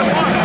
Come on.